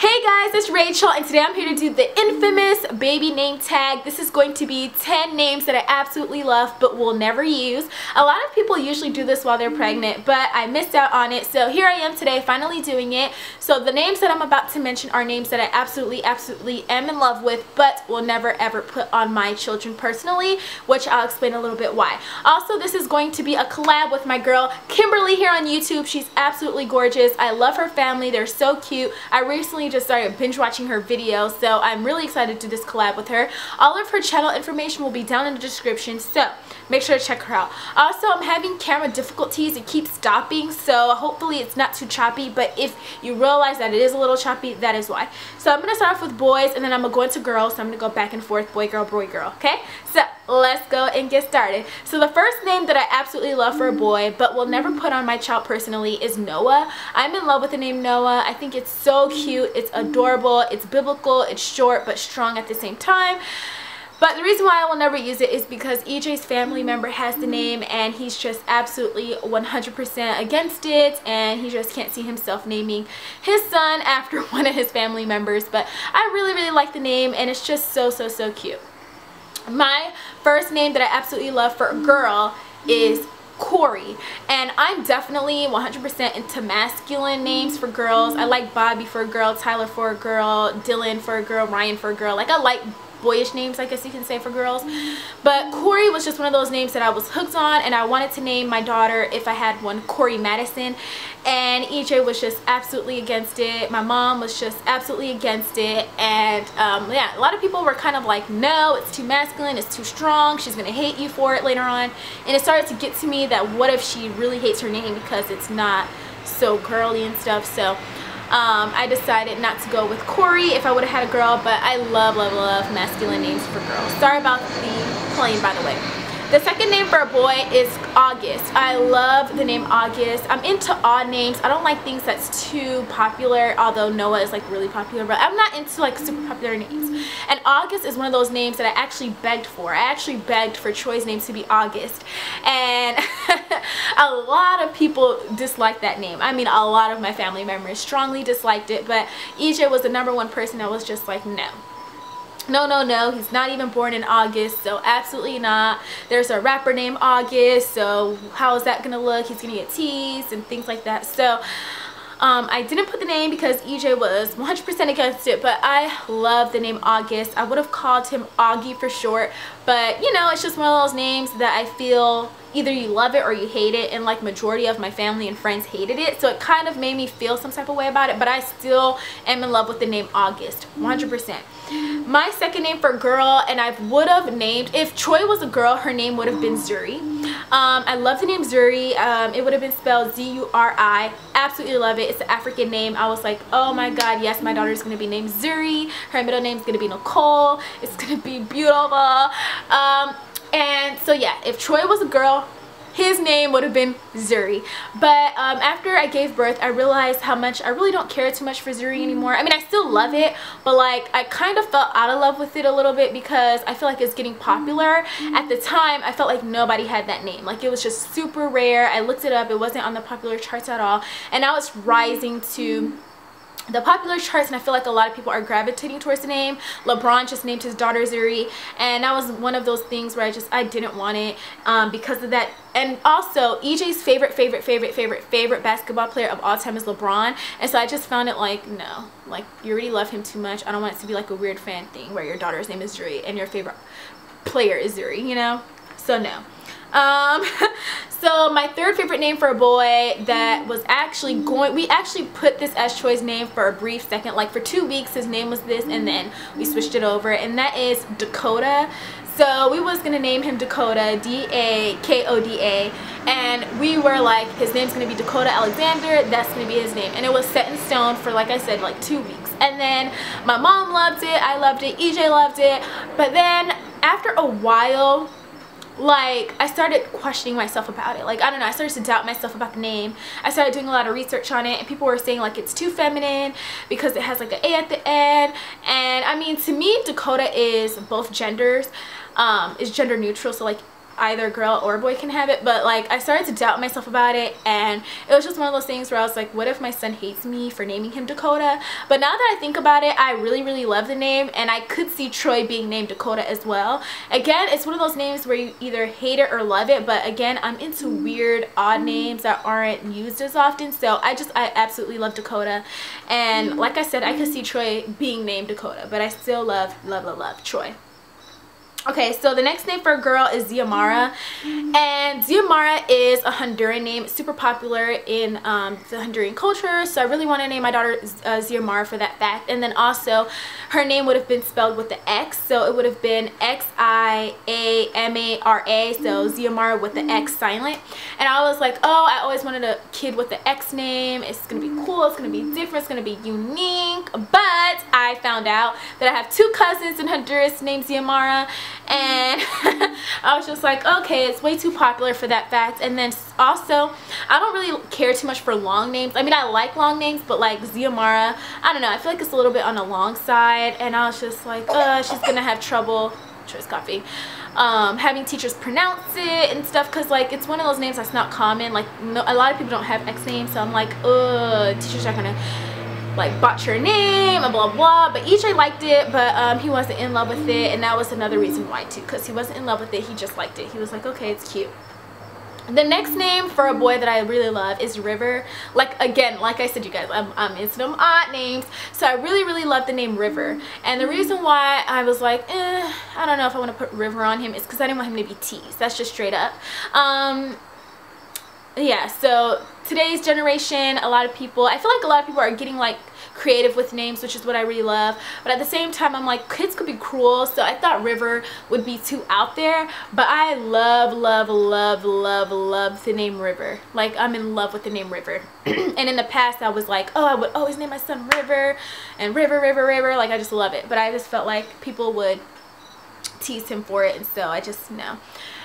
Hey guys, it's Rachel and today I'm here to do the infamous baby name tag. This is going to be 10 names that I absolutely love but will never use. A lot of people usually do this while they're pregnant but I missed out on it so here I am today finally doing it. So the names that I'm about to mention are names that I absolutely absolutely am in love with but will never ever put on my children personally which I'll explain a little bit why. Also this is going to be a collab with my girl Kimberly here on YouTube. She's absolutely gorgeous. I love her family. They're so cute. I recently just started binge watching her videos so I'm really excited to do this collab with her. All of her channel information will be down in the description so make sure to check her out. Also I'm having camera difficulties. It keeps stopping so hopefully it's not too choppy but if you realize that it is a little choppy that is why. So I'm going to start off with boys and then I'm going to go into girls so I'm going to go back and forth boy girl boy girl okay. So let's go and get started. So the first name that I absolutely love for a boy but will never put on my child personally is Noah. I'm in love with the name Noah. I think it's so cute. It's adorable. It's biblical. It's short but strong at the same time. But the reason why I will never use it is because EJ's family member has the name and he's just absolutely 100% against it and he just can't see himself naming his son after one of his family members. But I really, really like the name and it's just so, so, so cute. My first name that I absolutely love for a girl is Corey and I'm definitely 100% into masculine names for girls. I like Bobby for a girl, Tyler for a girl, Dylan for a girl, Ryan for a girl. Like I like boyish names I guess you can say for girls. But Corey was just one of those names that I was hooked on and I wanted to name my daughter if I had one Corey Madison. And EJ was just absolutely against it. My mom was just absolutely against it. And um, yeah a lot of people were kind of like no it's too masculine it's too strong she's gonna hate you for it later on. And it started to get to me that what if she really hates her name because it's not so girly and stuff. So um, I decided not to go with Corey if I would have had a girl, but I love, love, love masculine names for girls. Sorry about the plane, by the way. The second name for a boy is August. I love the name August. I'm into odd names. I don't like things that's too popular, although Noah is like really popular, but I'm not into like super popular names. And August is one of those names that I actually begged for. I actually begged for Troy's name to be August. And a lot of people dislike that name. I mean, a lot of my family members strongly disliked it, but EJ was the number one person that was just like, no no no no he's not even born in August so absolutely not. There's a rapper named August so how is that gonna look? He's gonna get teased and things like that. So um, I didn't put the name because EJ was 100% against it, but I love the name August. I would have called him Augie for short, but you know, it's just one of those names that I feel either you love it or you hate it and like majority of my family and friends hated it so it kind of made me feel some type of way about it but I still am in love with the name August 100% my second name for girl and I would have named if Troy was a girl her name would have been Zuri. Um, I love the name Zuri. Um, it would have been spelled Z-U-R-I absolutely love it. It's an African name. I was like oh my god yes my daughter is gonna be named Zuri. Her middle name is gonna be Nicole. It's gonna be beautiful. Um, and so yeah if Troy was a girl his name would have been Zuri. But um, after I gave birth, I realized how much I really don't care too much for Zuri anymore. I mean, I still love it, but like I kind of felt out of love with it a little bit because I feel like it's getting popular. At the time, I felt like nobody had that name. Like it was just super rare. I looked it up. It wasn't on the popular charts at all. And now it's rising to the popular charts and I feel like a lot of people are gravitating towards the name. LeBron just named his daughter Zuri and that was one of those things where I just I didn't want it um, because of that. And also EJ's favorite favorite favorite favorite favorite basketball player of all time is LeBron and so I just found it like no like you already love him too much. I don't want it to be like a weird fan thing where your daughter's name is Zuri and your favorite player is Zuri you know? So no um so my third favorite name for a boy that was actually going we actually put this as Troy's name for a brief second like for two weeks his name was this and then we switched it over and that is Dakota. So we was gonna name him Dakota D-A-K-O-D-A and we were like his name's gonna be Dakota Alexander that's gonna be his name and it was set in stone for like I said like two weeks. And then my mom loved it I loved it EJ loved it but then after a while like I started questioning myself about it. Like I don't know I started to doubt myself about the name. I started doing a lot of research on it and people were saying like it's too feminine because it has like an A at the end. And I mean to me Dakota is both genders um is gender neutral so like either girl or boy can have it but like I started to doubt myself about it and it was just one of those things where I was like what if my son hates me for naming him Dakota? But now that I think about it I really really love the name and I could see Troy being named Dakota as well. Again it's one of those names where you either hate it or love it but again I'm into mm-hmm. weird odd names that aren't used as often so I just I absolutely love Dakota. And mm-hmm. like I said I could mm-hmm. see Troy being named Dakota but I still love love love love Troy Okay, so the next name for a girl is Xiomara. And Xiomara is a Honduran name. Super popular in um, the Honduran culture. So I really want to name my daughter uh, Xiomara for that fact. And then also, her name would have been spelled with the X. So it would have been X-I-A-M-A-R-A. So Xiomara with the X silent. And I was like, oh, I always wanted a kid with the X name. It's going to be cool. It's going to be different. It's going to be unique. But I found out that I have two cousins in Honduras named Xiomara and I was just like okay it's way too popular for that fact. And then also I don't really care too much for long names. I mean I like long names but like Xiomara I don't know. I feel like it's a little bit on the long side. And I was just like uh she's gonna have trouble choice coffee um, having teachers pronounce it and stuff. Because like it's one of those names that's not common. Like no, a lot of people don't have X names. So I'm like uh teachers are gonna like botch her name and blah blah but EJ liked it but um, he wasn't in love with it and that was another reason why too because he wasn't in love with it he just liked it he was like okay it's cute the next name for a boy that I really love is River. Like, again, like I said, you guys, I'm, I'm into them odd names. So I really, really love the name River. And the reason why I was like, eh, I don't know if I want to put River on him is because I didn't want him to be teased. That's just straight up. Um, yeah, so today's generation, a lot of people, I feel like a lot of people are getting like creative with names, which is what I really love. But at the same time, I'm like, kids could be cruel. So I thought River would be too out there. But I love, love, love, love, love the name River. Like, I'm in love with the name River. and in the past, I was like, oh, I would always name my son River. And River, River, River. Like, I just love it. But I just felt like people would tease him for it. And so I just, know.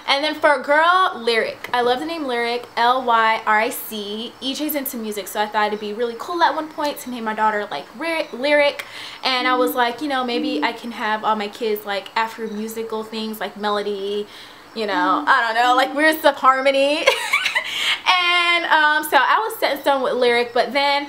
And then for a girl, Lyric. I love the name Lyric, L-Y-R-I-C. EJ's into music, so I thought it'd be really cool at one point to name my daughter like Lyric. And I was like, you know, maybe I can have all my kids like after musical things like melody, you know, I don't know, like weird stuff, harmony. and um, so I was set in stone with Lyric, but then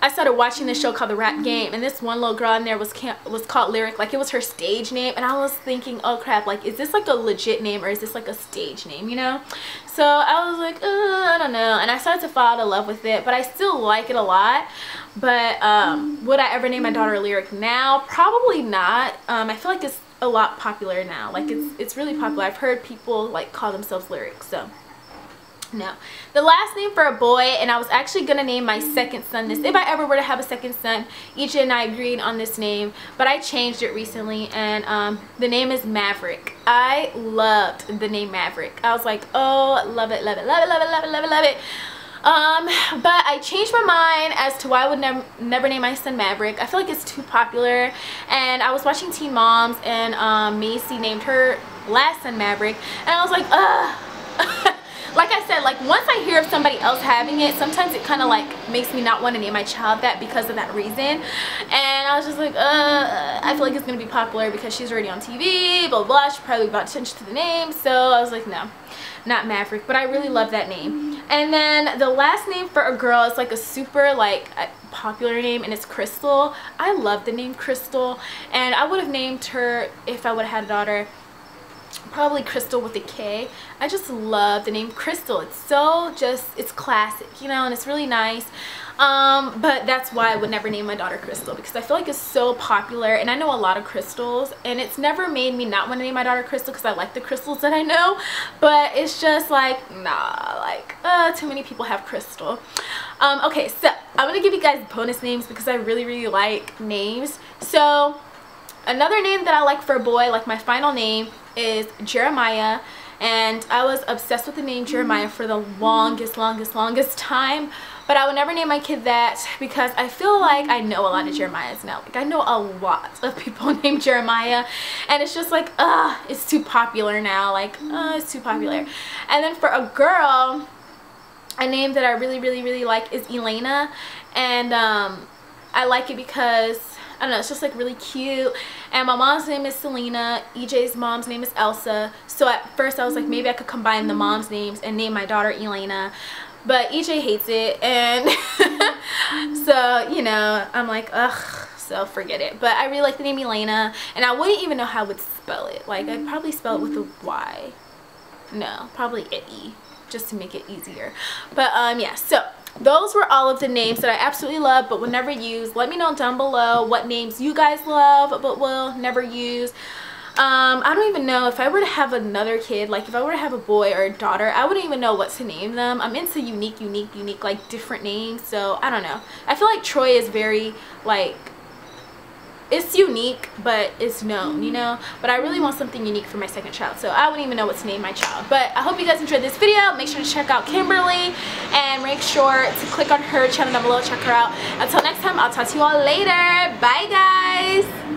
I started watching this show called The Rap Game and this one little girl in there was was called Lyric like it was her stage name and I was thinking oh crap like is this like a legit name or is this like a stage name you know? So I was like uh, I don't know and I started to fall out of love with it but I still like it a lot but um, would I ever name my daughter Lyric now? Probably not um, I feel like it's a lot popular now like it's it's really popular. I've heard people like call themselves Lyric so no. The last name for a boy and i was actually gonna name my second son this. If i ever were to have a second son EJ and i agreed on this name but i changed it recently and um, the name is maverick. I loved the name maverick. I was like oh love it love it love it love it love it love it love it. Um but i changed my mind as to why i would never never name my son maverick. I feel like it's too popular and i was watching teen moms and um Maci named her last son maverick and i was like ugh like I said, like once I hear of somebody else having it, sometimes it kind of like makes me not want to name my child that because of that reason. And I was just like, uh, I feel like it's going to be popular because she's already on TV, blah, blah, She probably brought attention to the name. So I was like, no, not Maverick. But I really love that name. And then the last name for a girl is like a super like popular name and it's Crystal. I love the name Crystal. And I would have named her if I would have had a daughter probably Crystal with a K. I just love the name Crystal. It's so just, it's classic, you know, and it's really nice. Um, but that's why I would never name my daughter Crystal because I feel like it's so popular and I know a lot of crystals and it's never made me not want to name my daughter Crystal because I like the crystals that I know but it's just like nah like uh, too many people have Crystal um, okay so I'm gonna give you guys bonus names because I really really like names so another name that I like for a boy like my final name is Jeremiah and I was obsessed with the name Jeremiah for the longest, longest, longest time. But I would never name my kid that because I feel like I know a lot of Jeremiahs now. Like I know a lot of people named Jeremiah and it's just like, uh, it's too popular now. Like, uh, it's too popular. And then for a girl, a name that I really, really, really like is Elena. And um, I like it because I don't know, it's just like really cute. And my mom's name is Selena. EJ's mom's name is Elsa. So at first I was like, maybe I could combine the mom's names and name my daughter Elena. But EJ hates it. And so, you know, I'm like, ugh so forget it but I really like the name Elena and I wouldn't even know how I would spell it like I'd probably spell it with a Y no probably it E just to make it easier but um yeah so those were all of the names that I absolutely love but will never use. Let me know down below what names you guys love but will never use. Um, I don't even know if I were to have another kid, like if I were to have a boy or a daughter, I wouldn't even know what to name them. I'm into unique, unique, unique, like different names. So I don't know. I feel like Troy is very like it's unique but it's known you know? But i really want something unique for my second child so i wouldn't even know what to name my child. But i hope you guys enjoyed this video. Make sure to check out kimberly and make sure to click on her channel down below. Check her out. Until next time i'll talk to you all later. Bye guys